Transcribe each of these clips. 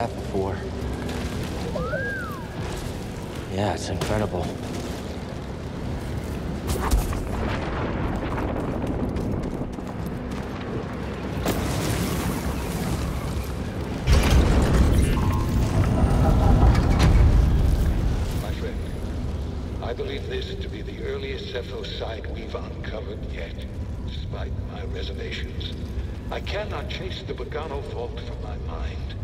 that before. Yeah, it's incredible. My friend, I believe this to be the earliest Zeffo site we've uncovered yet, despite my reservations. I cannot chase the Bogano vault from my mind.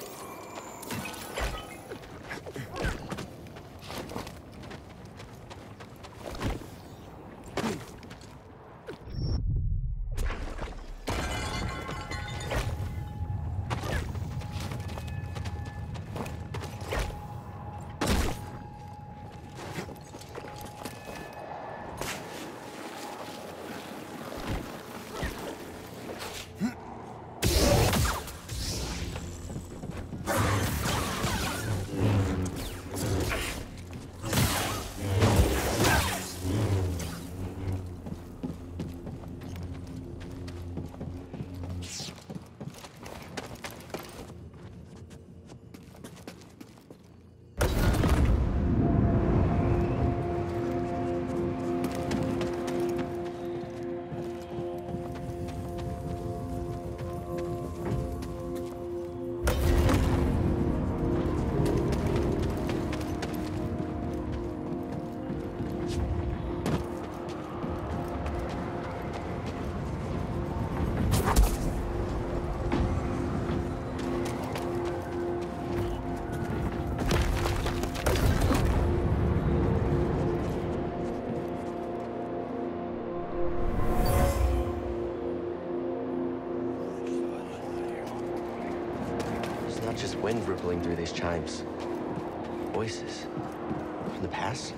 not just wind rippling through these chimes. Voices. From the past?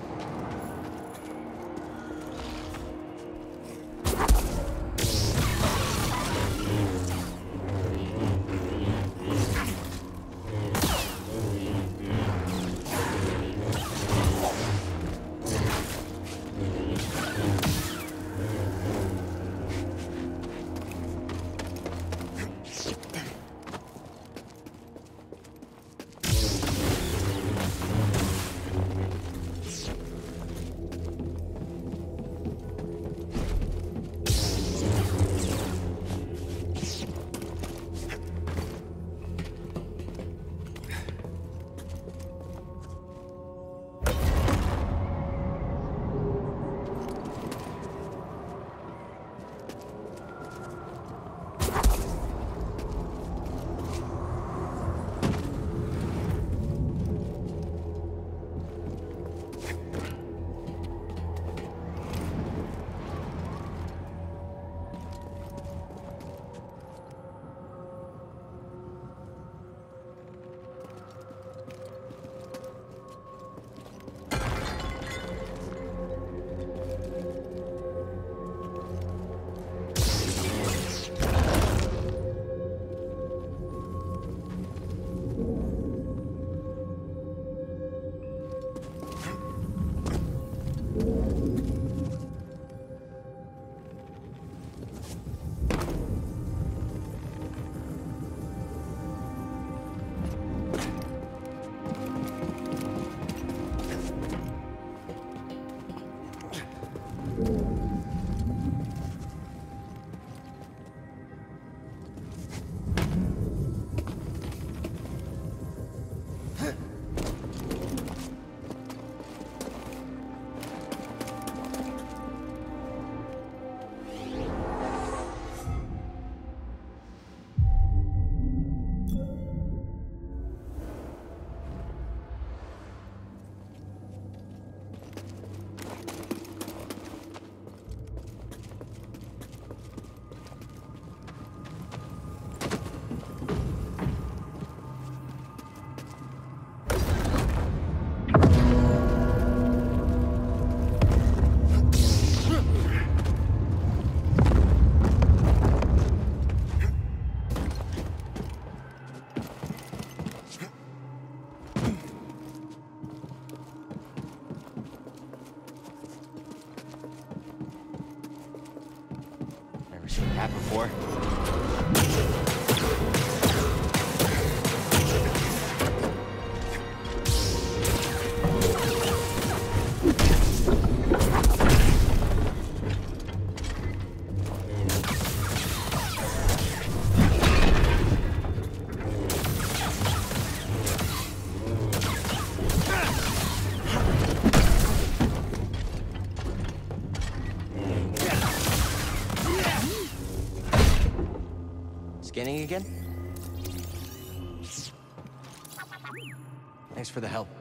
For the help.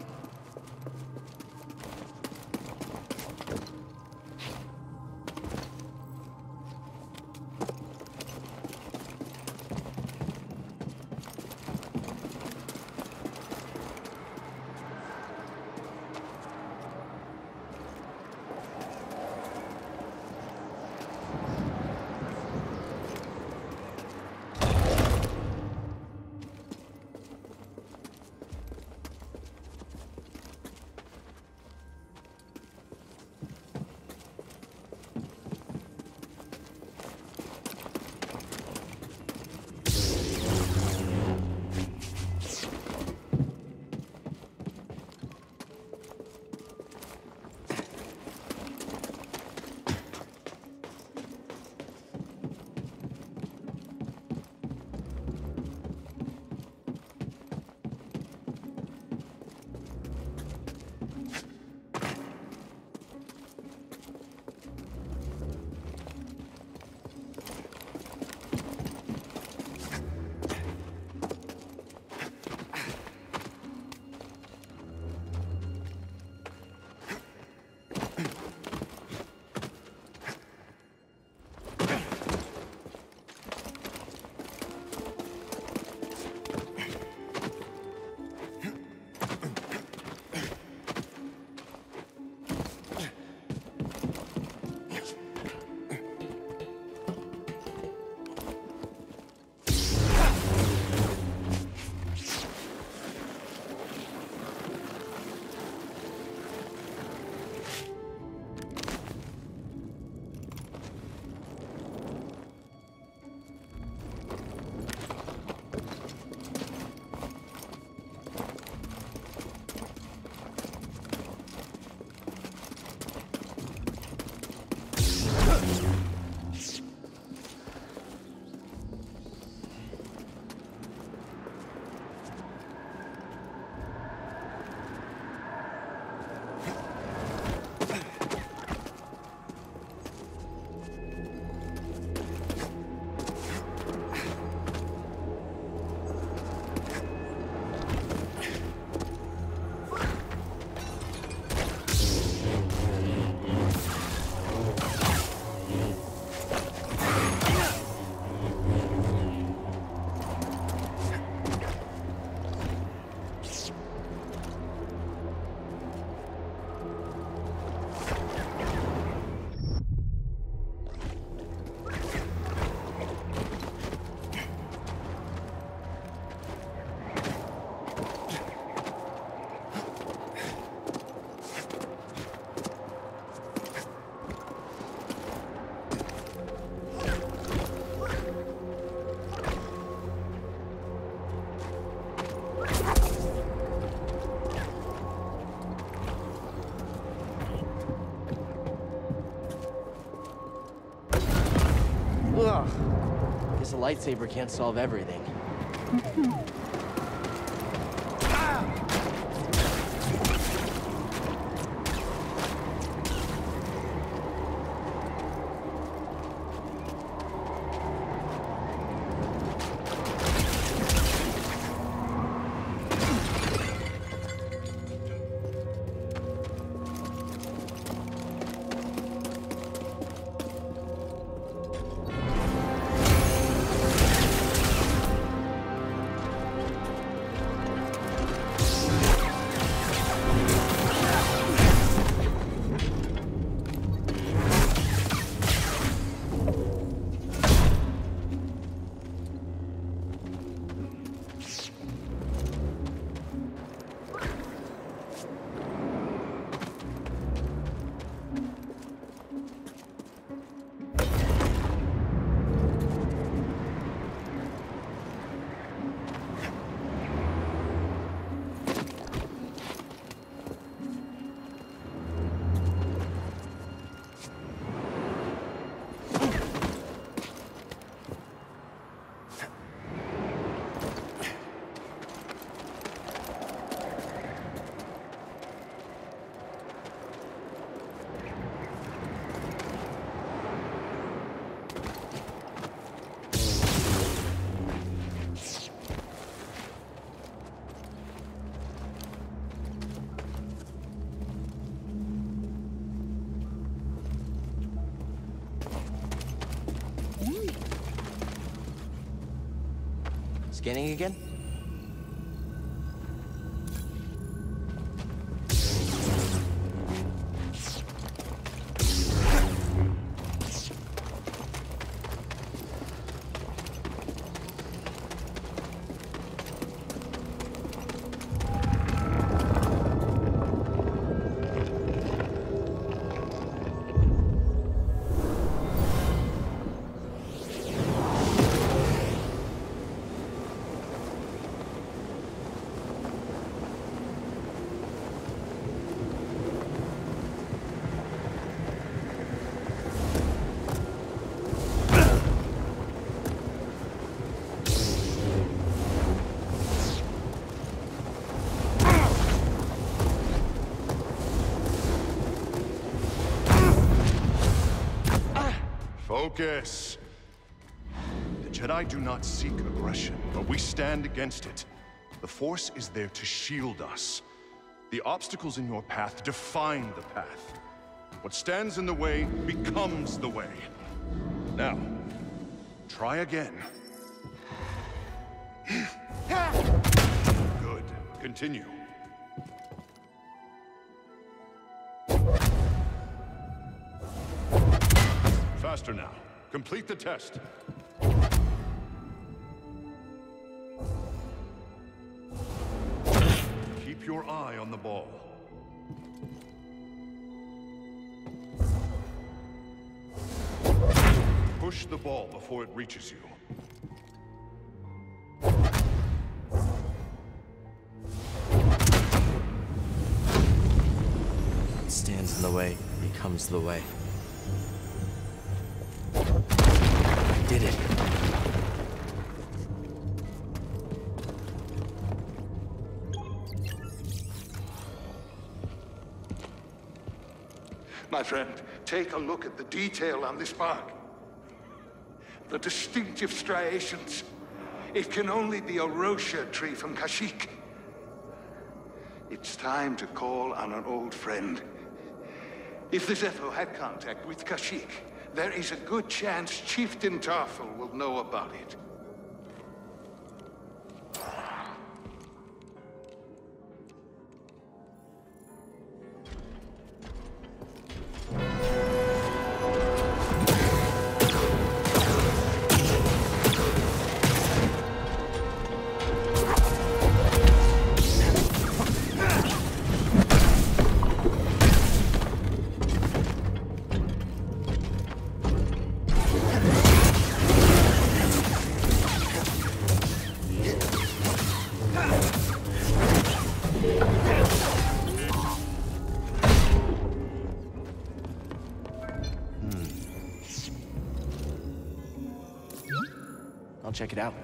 Ugh. Guess a lightsaber can't solve everything. Scanning again? Focus. The Jedi do not seek aggression, but we stand against it. The Force is there to shield us. The obstacles in your path define the path. What stands in the way becomes the way. Now, try again. Good. Continue. Faster now. Complete the test. Keep your eye on the ball. Push the ball before it reaches you. Stands in the way becomes the way. Did it. My friend, take a look at the detail on this mark. The distinctive striations. It can only be a wroshyr tree from Kashyyyk. It's time to call on an old friend. If the Zeffo had contact with Kashyyyk, there is a good chance Chieftain Tarfful will know about it. I'll check it out.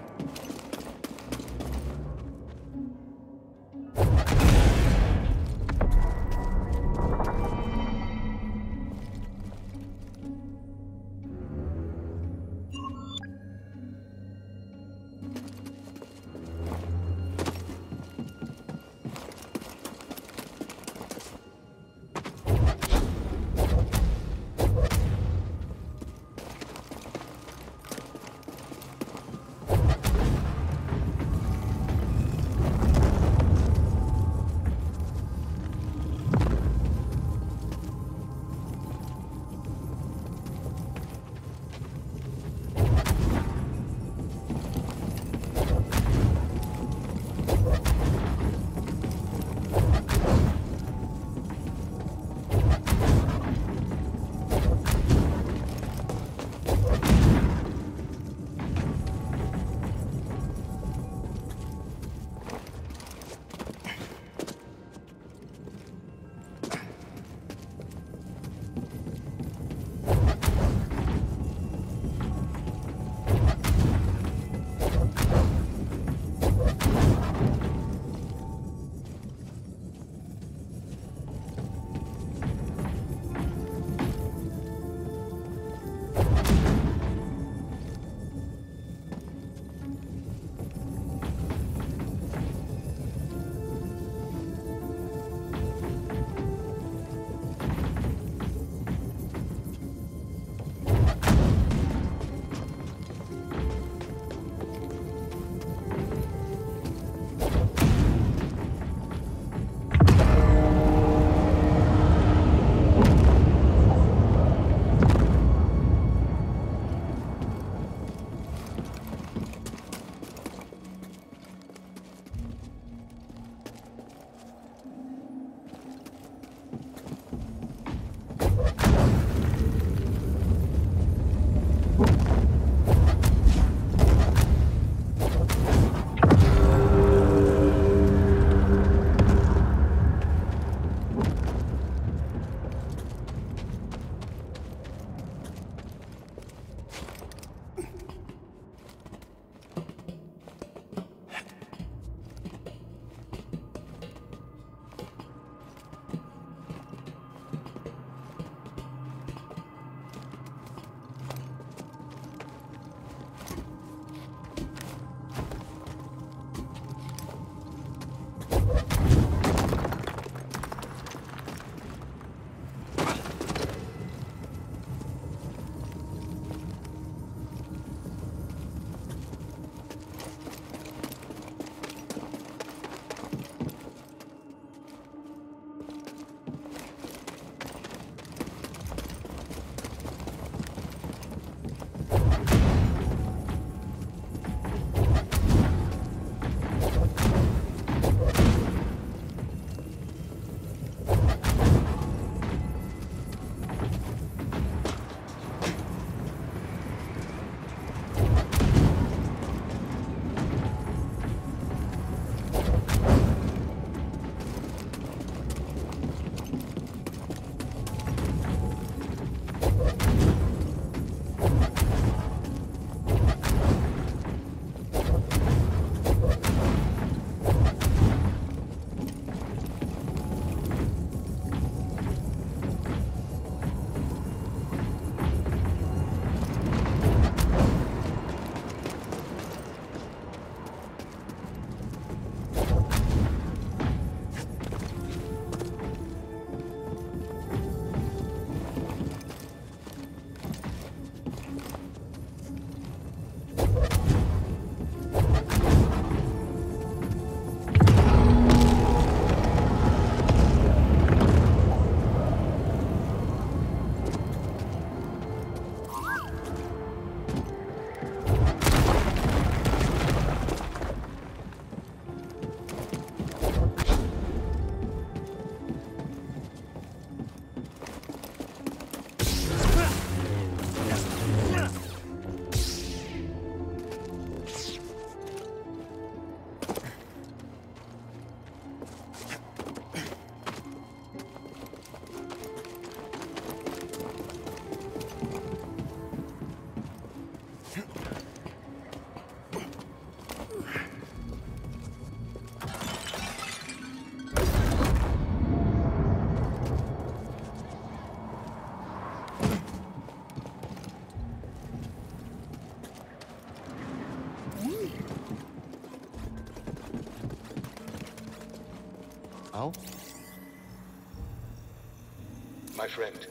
Friend,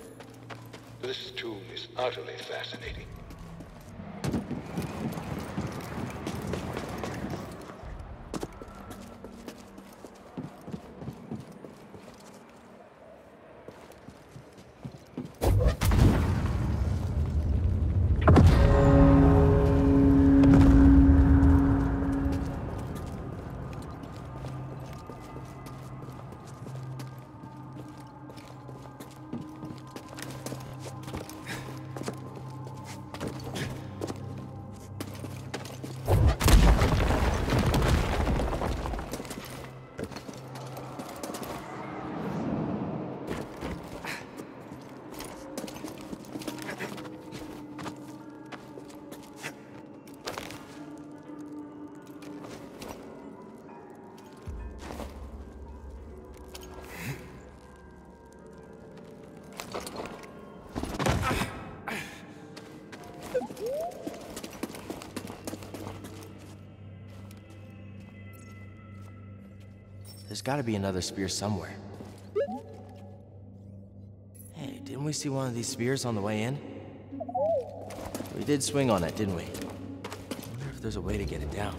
this tomb is utterly fascinating. There's gotta be another spear somewhere. Hey, didn't we see one of these spears on the way in? We did swing on it, didn't we? I wonder if there's a way to get it down.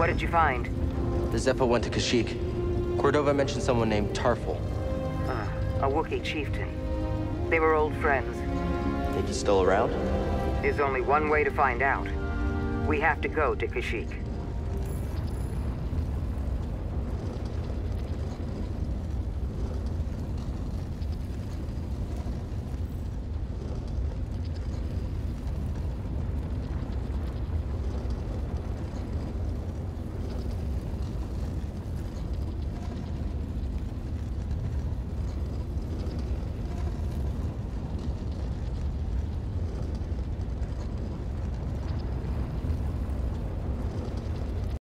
What did you find? The Zeffo went to Kashyyyk. Cordova mentioned someone named Tarfful. Uh, a Wookiee chieftain. They were old friends. Think he's still around? There's only one way to find out. We have to go to Kashyyyk.